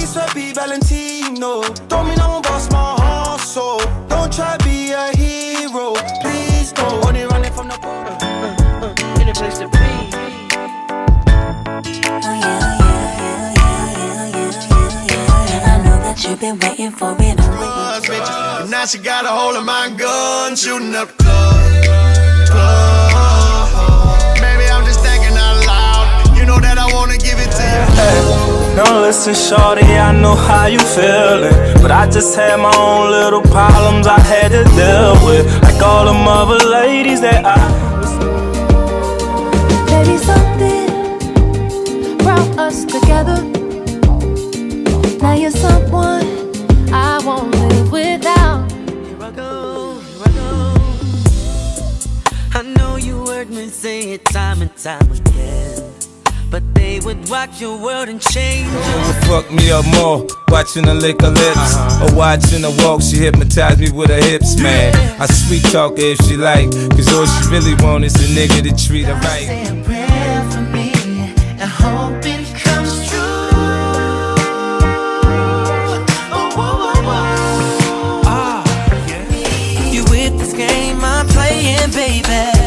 sweat be Valentino. Don't mean I won't bust my heart, so don't try be a hero. Please don't. Only running from the border. Uh, uh, uh, any place to be. You've been waiting for it all And now she got a hold of my gun, shooting up the club. club. Know that I wanna give it to you. Hey, don't listen, shorty, I know how you feeling. But I just had my own little problems I had to deal with. Like all them other ladies that I. Maybe something brought us together. Now you're someone I won't live without. Here I go, here I go. I know you heard me say it time and time again. But they would rock your world and change What would fuck me up more? Watching her lick her lips. Uh-huh. Or watching her walk, she hypnotized me with her hips, man. I sweet talk her if she like. Cause all she really want is a nigga to treat her right. Say a prayer for me. And hope it comes true. Oh, whoa, whoa, whoa. Ah, you with this game I'm playing, baby.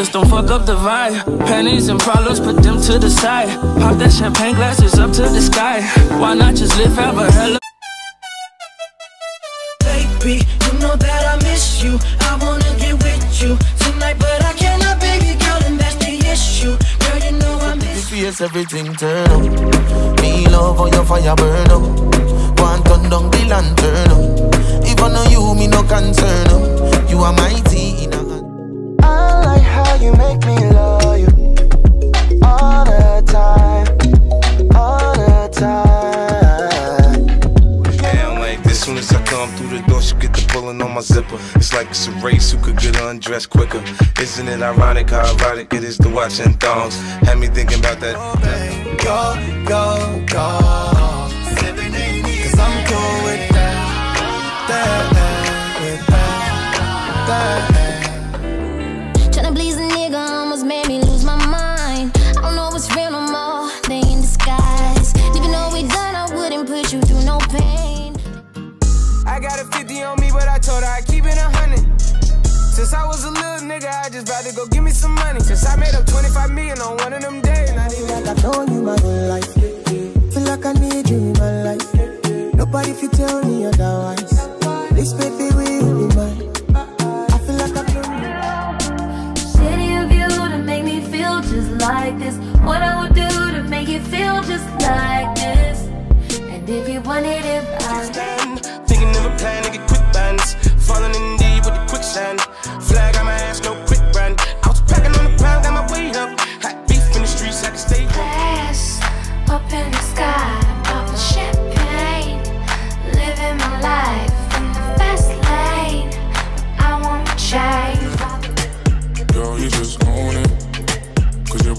Just don't fuck up the vibe. Pennies and problems, put them to the side. Pop that champagne glasses up to the sky. Why not just live ever hella? Baby, you know that I miss you. I wanna get with you tonight, but I cannot, baby girl, and that's the issue. Girl, you know I miss you. face everything turn up. Me love how your fire burn up. One turn down the lantern up. If I know you, me no concern up. You are mighty in a hand. Oh, I like how you make me love you all the time, all the time. Damn, like as soon as I come through the door, she get the pulling on my zipper. It's like it's a race who could get undressed quicker. Isn't it ironic how erotic it is to watch watching thongs? Had me thinking about that. Go, go, go. Cause I'm cool I got a 50 on me, but I told her I keep it a hundred. Since I was a little nigga, I just about to go give me some money. Since I made up 25 million on one of them days, not even like I've known you my whole life. Feel like I need you in my life. Nobody fi tell me otherwise. This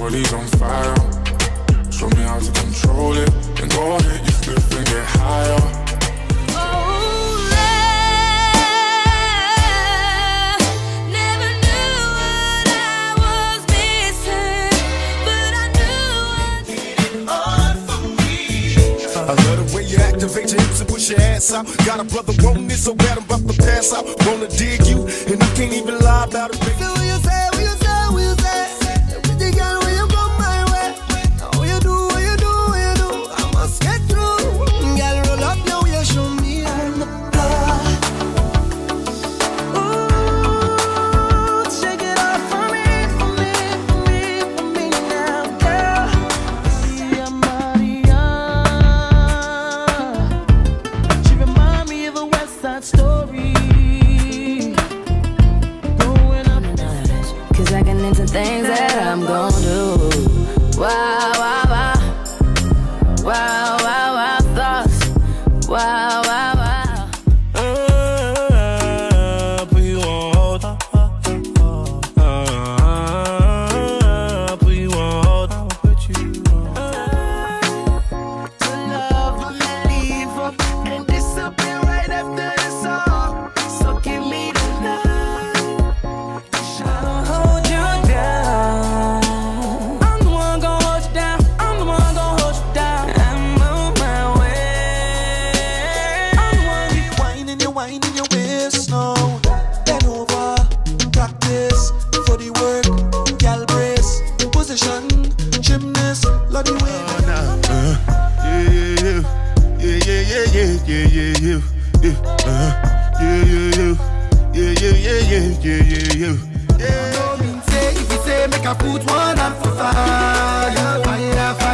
body's on fire. Show me how to control it. Then go ahead, you flip and get higher. I love the way you activate your hips and push your ass out. Got a brother wanting it so bad I'm about to pass out. Wanna dig you, and I can't even lie about it. Baby. yeah, yeah, yeah, yeah yeah yeah Yeah, yeah, you, yeah, yeah, yeah, yeah, yeah, yeah, you. Yeah. No mean say if you say make a put one hand for fire, fire, fire.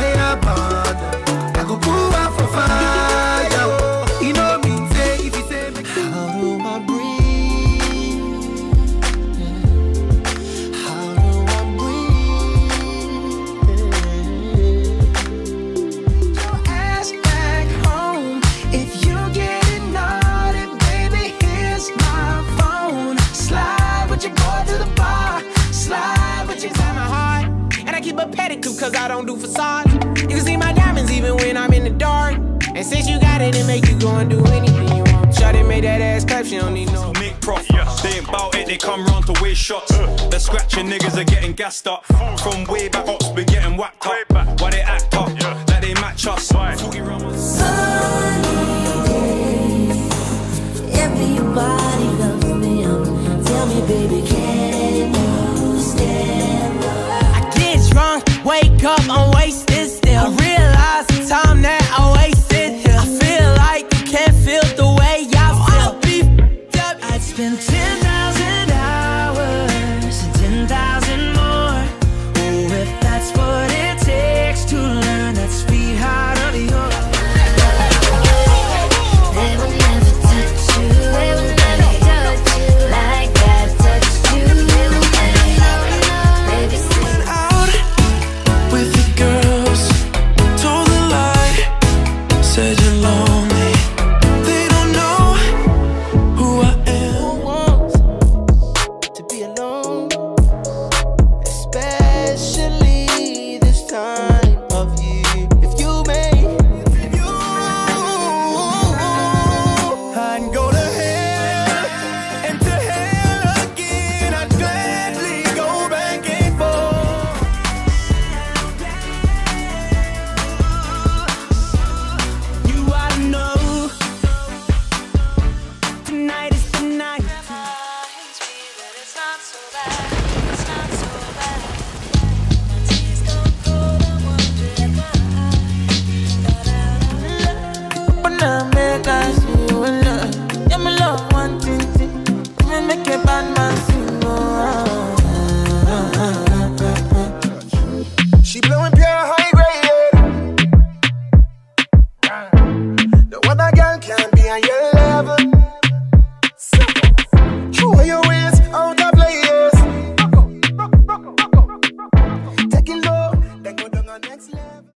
A pedicure cause I don't do facades. You can see my diamonds even when I'm in the dark. And since you got it, it make you go and do anything you want. Shawty made that ass clap, she don't need no. Nick Prof. They ain't bout it, they come round to waste shots. They're scratching niggas are getting gassed up. From way back ops, been getting whacked up. Why they act up? Like they match us. 40 rounds.